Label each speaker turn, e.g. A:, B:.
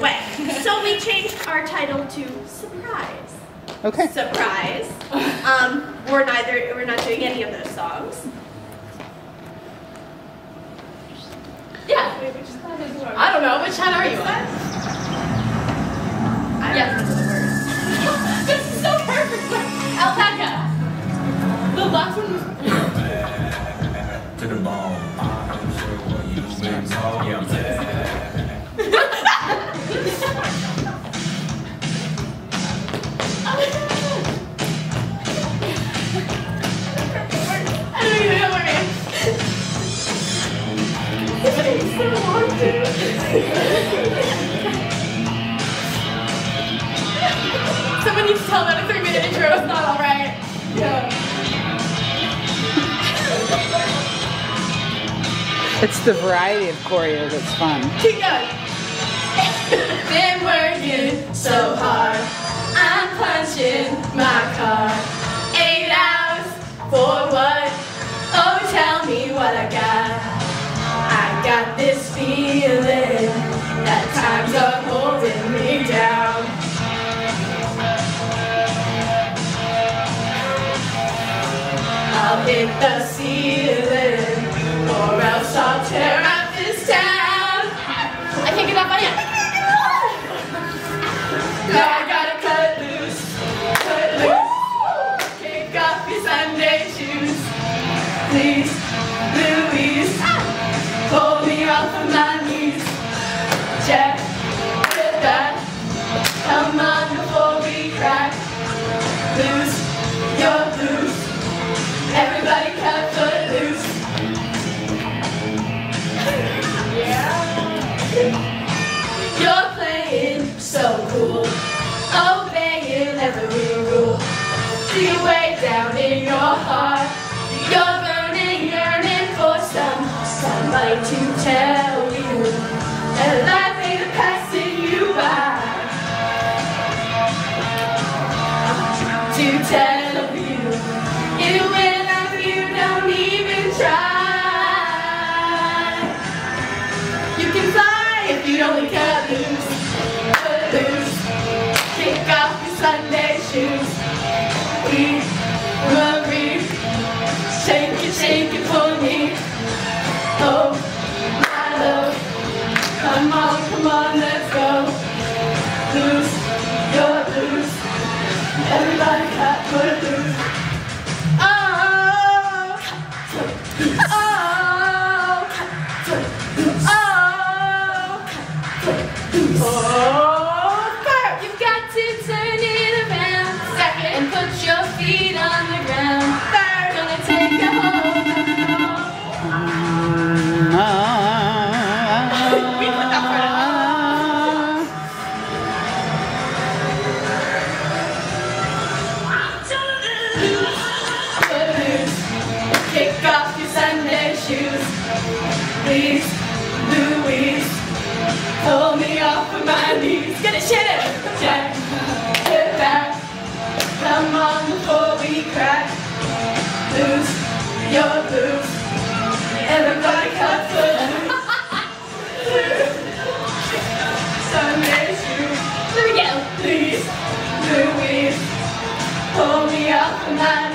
A: Way. So we changed our title to Surprise.
B: Okay.
A: Surprise. Um, we're neither we're not doing any of those songs.
C: Yeah. I don't know. Which hat are you on?
A: I don't
C: Yes.
A: remember the words.
C: this is so perfect. Alpaca. The last one was.
D: to the bone. You been told, yeah,
C: Someone needs to tell that a three minute intro is not alright. Yeah.
B: It's the variety of choreo that's fun.
C: Keep going. Been working so hard. I'm punching hit the ceiling, or else I'll tear up this town. I can't get off my hand. Now I gotta cut loose, cut loose. Kick off your Sunday shoes, please, To tell you. You will you don't even try. You can fly if you cut loose. Kick off your Sunday shoes. Shake it, shake it for me. Oh, oh, Bert, you've got to turn it around and put your feet on the ground. Bert, gonna take a hold. Pull me off of my knees. Get it, shit it, Jack. Get back. Come on before we crack. Lose your blues. Everybody cut footloose. Sunday shoes. There we go. Please, Louise. Pull me up on my